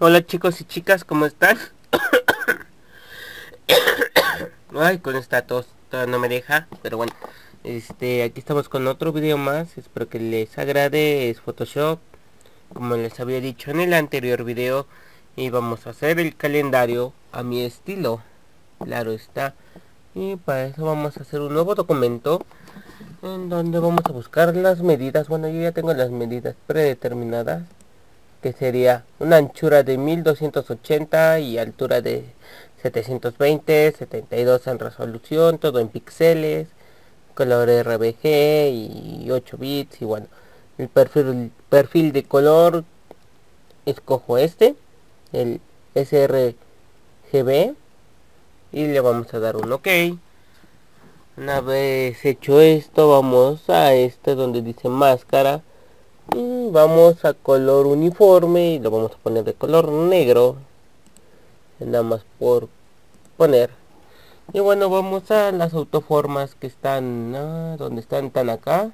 Hola chicos y chicas, ¿cómo están? Ay, con esta tos no me deja, pero bueno. Este, aquí estamos con otro video más, espero que les agrade, es Photoshop. Como les había dicho en el anterior video, y vamos a hacer el calendario a mi estilo. Claro está. Y para eso vamos a hacer un nuevo documento en donde vamos a buscar las medidas. Bueno, yo ya tengo las medidas predeterminadas que sería una anchura de 1280 y altura de 720, 72 en resolución, todo en píxeles, color RBG y 8 bits y bueno, el perfil, perfil de color escojo este, el sRGB y le vamos a dar un OK. Una vez hecho esto, vamos a este donde dice máscara y vamos a color uniforme y lo vamos a poner de color negro. Nada más por poner. Y bueno vamos a las autoformas que están ah, donde están tan acá.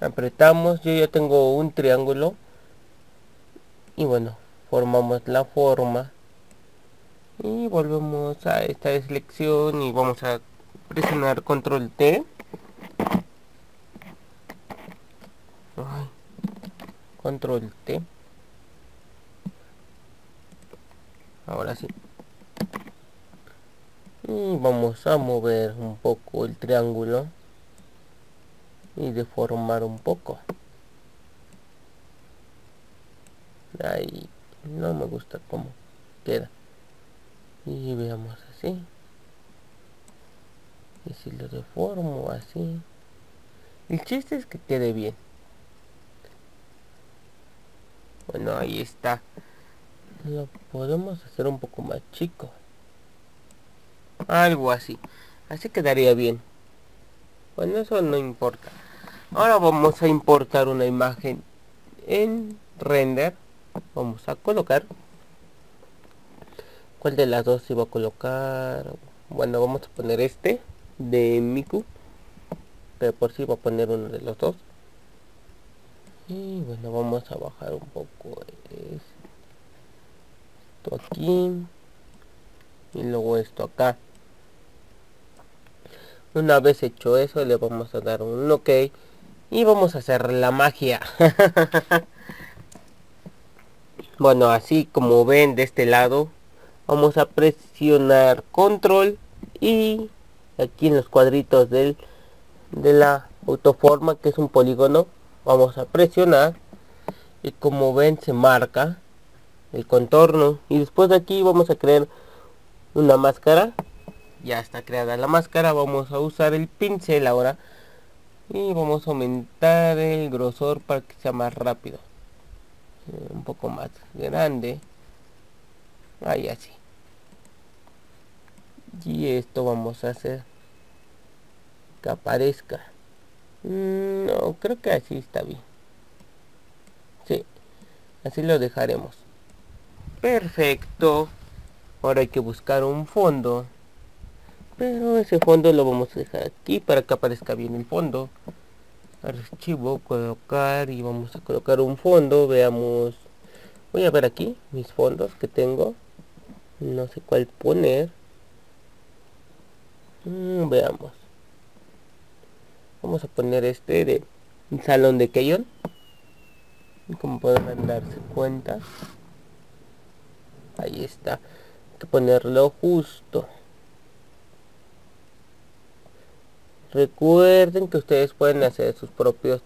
Apretamos yo ya tengo un triángulo. Y bueno formamos la forma. Y volvemos a esta selección y vamos a presionar control T control T. Ahora sí. Y vamos a mover un poco el triángulo y deformar un poco. Ahí no me gusta cómo queda. Y veamos así. Y si lo deformo así. El chiste es que quede bien bueno ahí está. Lo podemos hacer un poco más chico. Algo así. Así quedaría bien. Bueno eso no importa. Ahora vamos a importar una imagen en render. Vamos a colocar. Cuál de las dos iba a colocar bueno vamos a poner este de Miku. Pero por si va a poner uno de los dos y bueno vamos a bajar un poco esto aquí. Y luego esto acá. Una vez hecho eso le vamos a dar un ok. Y vamos a hacer la magia. Bueno así como ven de este lado vamos a presionar control y aquí en los cuadritos del de la autoforma que es un polígono vamos a presionar y como ven se marca el contorno. Y después de aquí vamos a crear una máscara. Ya está creada la máscara vamos a usar el pincel ahora. Y vamos a aumentar el grosor para que sea más rápido. Eh, un poco más grande. Ahí así. Y esto vamos a hacer que aparezca no, creo que así está bien. Sí, así lo dejaremos. Perfecto. Ahora hay que buscar un fondo. Pero ese fondo lo vamos a dejar aquí para que aparezca bien el fondo. Archivo, colocar y vamos a colocar un fondo. Veamos. Voy a ver aquí mis fondos que tengo. No sé cuál poner. Mm, veamos vamos a poner este de un salón de Keyon como pueden darse cuenta. Ahí está. Hay que ponerlo justo. Recuerden que ustedes pueden hacer sus propios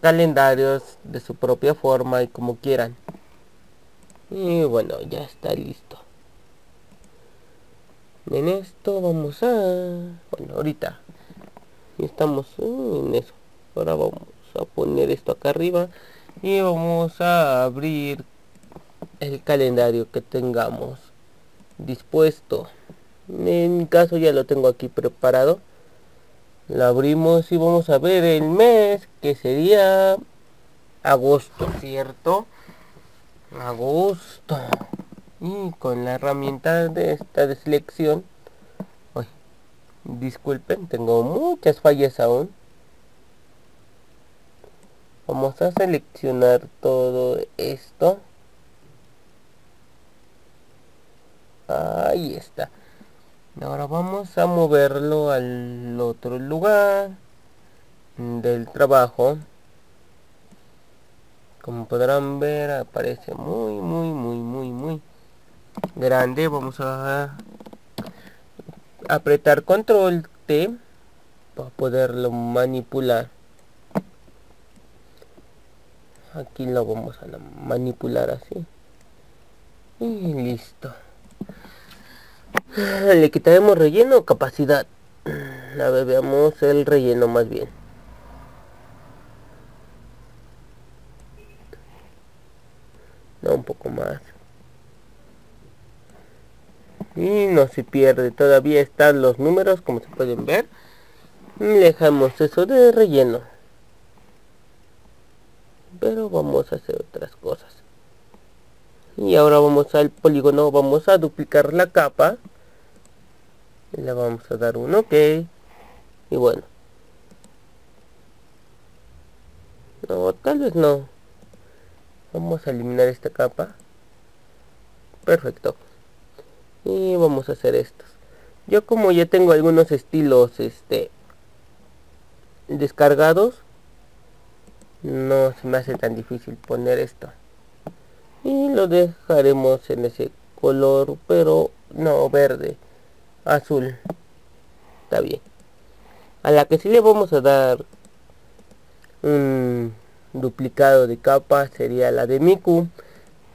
calendarios de su propia forma y como quieran. Y bueno ya está listo. En esto vamos a bueno ahorita y estamos en eso. Ahora vamos a poner esto acá arriba y vamos a abrir el calendario que tengamos dispuesto. En caso ya lo tengo aquí preparado. Lo abrimos y vamos a ver el mes que sería agosto cierto agosto. Y con la herramienta de esta de selección Disculpen, tengo muchas fallas aún. vamos a seleccionar todo esto. Ahí está. Ahora vamos a moverlo al otro lugar del trabajo. Como podrán ver aparece muy muy muy muy muy grande. Vamos a apretar control T para poderlo manipular. Aquí lo vamos a manipular así. Y listo. Le quitaremos relleno capacidad. A ver veamos el relleno más bien. No un poco más y no se pierde todavía están los números como se pueden ver. Dejamos eso de relleno. Pero vamos a hacer otras cosas. Y ahora vamos al polígono vamos a duplicar la capa. Le vamos a dar un ok. Y bueno. No tal vez no. Vamos a eliminar esta capa. Perfecto y vamos a hacer estos yo como ya tengo algunos estilos este descargados no se me hace tan difícil poner esto. Y lo dejaremos en ese color pero no verde azul. Está bien. A la que sí le vamos a dar un duplicado de capa sería la de Miku.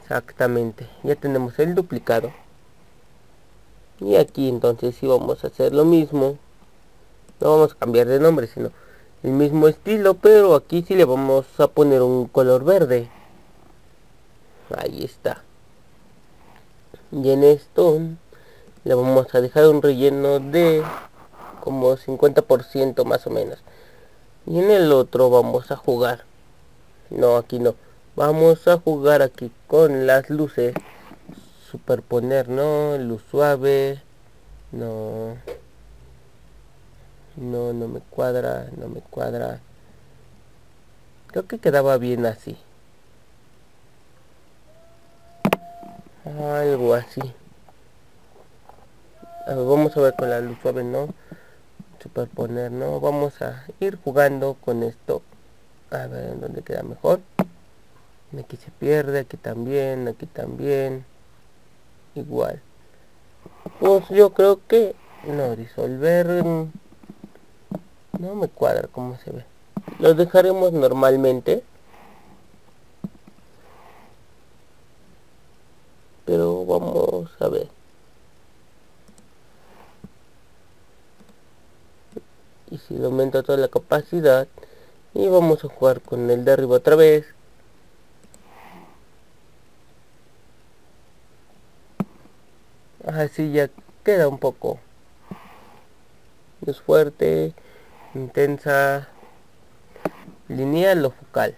Exactamente ya tenemos el duplicado y aquí entonces sí vamos a hacer lo mismo. No vamos a cambiar de nombre sino el mismo estilo pero aquí sí le vamos a poner un color verde. Ahí está. Y en esto le vamos a dejar un relleno de como 50% más o menos. Y en el otro vamos a jugar. No aquí no. Vamos a jugar aquí con las luces superponer no luz suave no no, no me cuadra, no me cuadra. Creo que quedaba bien así. Algo así. vamos a ver con la luz suave, ¿no? Superponer, ¿no? Vamos a ir jugando con esto. A ver en dónde queda mejor. Aquí se pierde, aquí también, aquí también. Igual. Pues yo creo que no disolver no me cuadra cómo se ve. Lo dejaremos normalmente. Pero vamos a ver. Y si lo aumento toda la capacidad. Y vamos a jugar con el de arriba otra vez. Así ya queda un poco. Es fuerte intensa lineal o focal.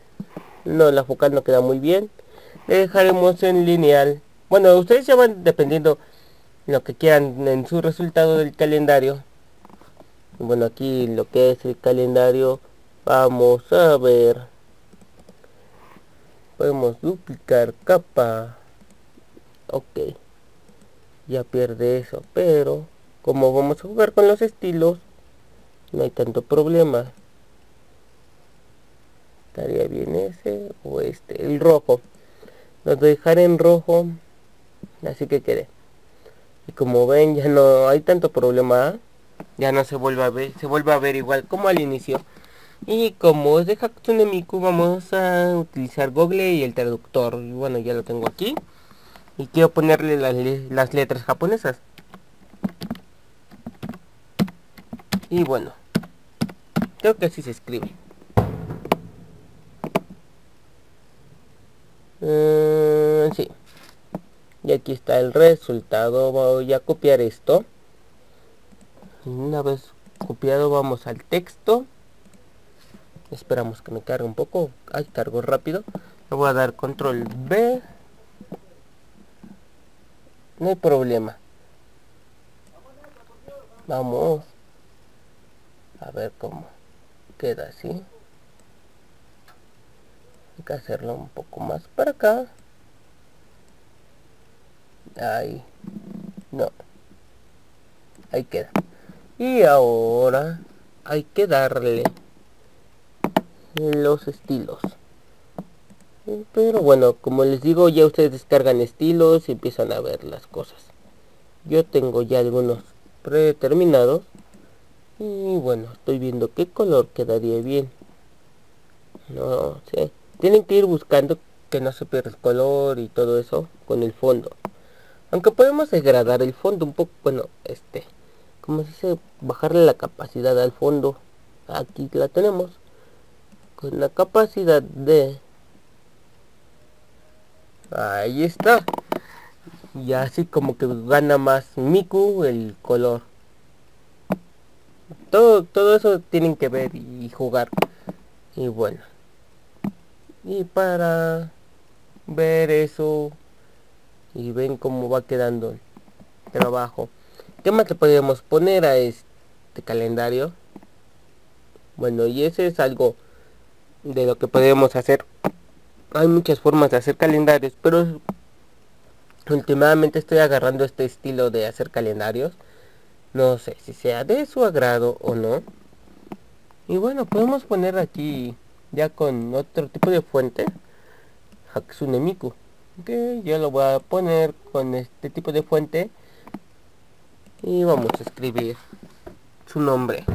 No la focal no queda muy bien. Dejaremos en lineal. Bueno ustedes ya van dependiendo lo que quieran en su resultado del calendario. Bueno aquí lo que es el calendario vamos a ver. Podemos duplicar capa. Ok ya pierde eso pero como vamos a jugar con los estilos no hay tanto problema. Estaría bien ese o este el rojo. Lo dejaré en rojo así que quede. Y como ven ya no hay tanto problema ¿ah? ya no se vuelve a ver se vuelve a ver igual como al inicio. Y como es de Hatsune Miku vamos a utilizar Google y el traductor. Bueno ya lo tengo aquí y quiero ponerle las, letras japonesas y bueno Creo que así se escribe. Eh, sí. Y aquí está el resultado. Voy a copiar esto. Una vez copiado vamos al texto. Esperamos que me cargue un poco. Ay, cargo rápido. Le voy a dar control B. No hay problema. Vamos. A ver cómo queda así. Hay que hacerlo un poco más para acá. Ahí. No. Ahí queda. Y ahora hay que darle los estilos pero bueno como les digo ya ustedes descargan estilos y empiezan a ver las cosas. Yo tengo ya algunos predeterminados y bueno estoy viendo qué color quedaría bien. No sé tienen que ir buscando que no se pierda el color y todo eso con el fondo. Aunque podemos degradar el fondo un poco bueno este como se dice bajarle la capacidad al fondo. Aquí la tenemos con la capacidad de ahí está. Y así como que gana más Miku el color. Todo, todo eso tienen que ver y jugar. Y bueno. Y para ver eso y ven cómo va quedando el trabajo. ¿qué más le podemos poner a este calendario? bueno y ese es algo de lo que podemos hacer hay muchas formas de hacer calendarios pero últimamente estoy agarrando este estilo de hacer calendarios. No sé si sea de su agrado o no. Y bueno podemos poner aquí ya con otro tipo de fuente Hatsune Miku. Que yo lo voy a poner con este tipo de fuente. Y vamos a escribir su nombre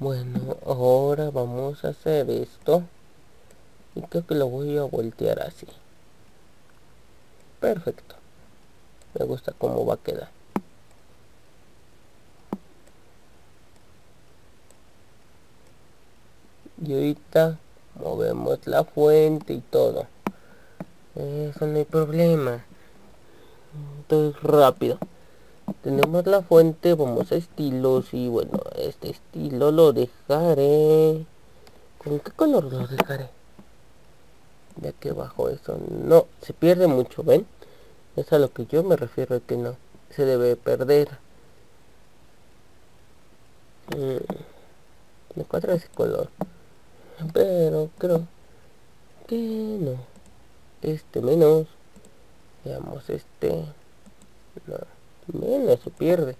bueno ahora vamos a hacer esto. Y creo que lo voy a voltear así. Perfecto. Me gusta cómo va a quedar. Y ahorita movemos la fuente y todo. Eso no hay problema. Todo es rápido tenemos la fuente vamos a estilos y bueno este estilo lo dejaré. Con qué color lo dejaré ya que bajo eso no se pierde mucho ven es a lo que yo me refiero que no se debe perder. Mm, me cuadra ese color pero creo que no. Este menos. Veamos este no menos se pierde.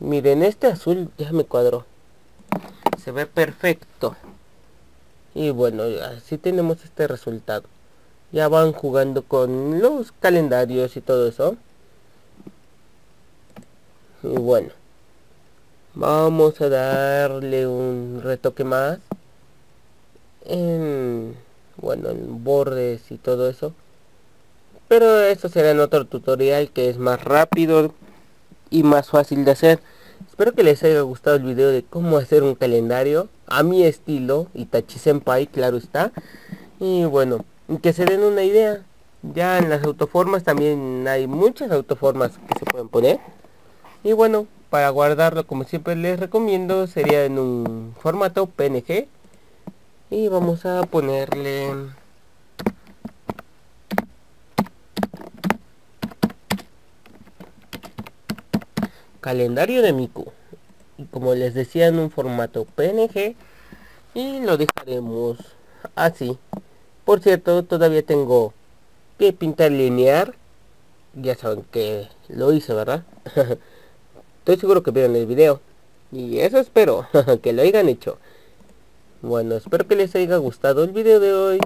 Miren este azul ya me cuadró. Se ve perfecto. Y bueno así tenemos este resultado. Ya van jugando con los calendarios y todo eso. Y bueno vamos a darle un retoque más en bueno en bordes y todo eso. Pero eso será en otro tutorial que es más rápido y más fácil de hacer. Espero que les haya gustado el video de cómo hacer un calendario. A mi estilo Itachi Senpai claro está. Y bueno que se den una idea. Ya en las autoformas también hay muchas autoformas que se pueden poner. Y bueno para guardarlo como siempre les recomiendo sería en un formato PNG y vamos a ponerle calendario de Miku. Y como les decía en un formato PNG y lo dejaremos así. Por cierto todavía tengo que pintar linear. Ya saben que lo hice verdad estoy seguro que vieron el video. Y eso espero que lo hayan hecho. Bueno, espero que les haya gustado el video de hoy.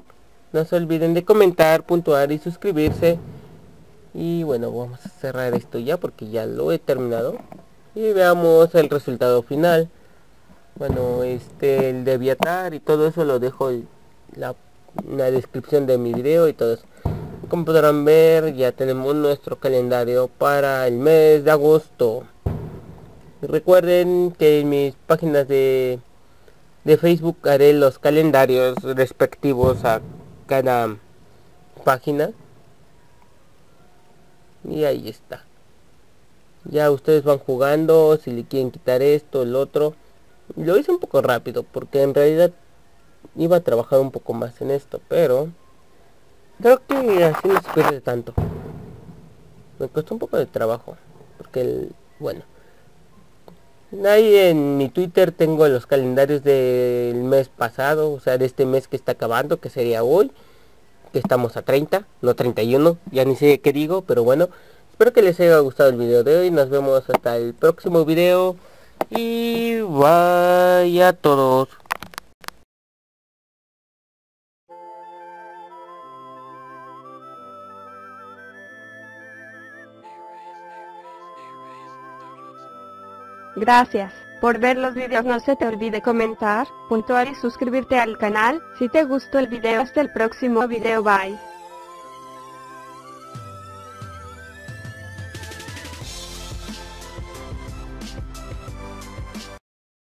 No se olviden de comentar, puntuar y suscribirse. Y bueno, vamos a cerrar esto ya porque ya lo he terminado. Y veamos el resultado final. Bueno, este, el de Viatar y todo eso lo dejo la, la descripción de mi video y todo eso. Como podrán ver, ya tenemos nuestro calendario para el mes de agosto. recuerden que en mis páginas de de Facebook haré los calendarios respectivos a cada página y ahí está ya ustedes van jugando si le quieren quitar esto el otro lo hice un poco rápido porque en realidad iba a trabajar un poco más en esto pero creo que así no se pierde tanto me costó un poco de trabajo. Porque, el, bueno. Ahí en mi Twitter tengo los calendarios del mes pasado, o sea, de este mes que está acabando, que sería hoy. Estamos a 30, no 31, ya ni sé qué digo, pero bueno. Espero que les haya gustado el video de hoy. Nos vemos hasta el próximo video. Y vaya a todos. Gracias por ver los videos. No se te olvide comentar, puntuar y suscribirte al canal. Si te gustó el video hasta el próximo video. Bye.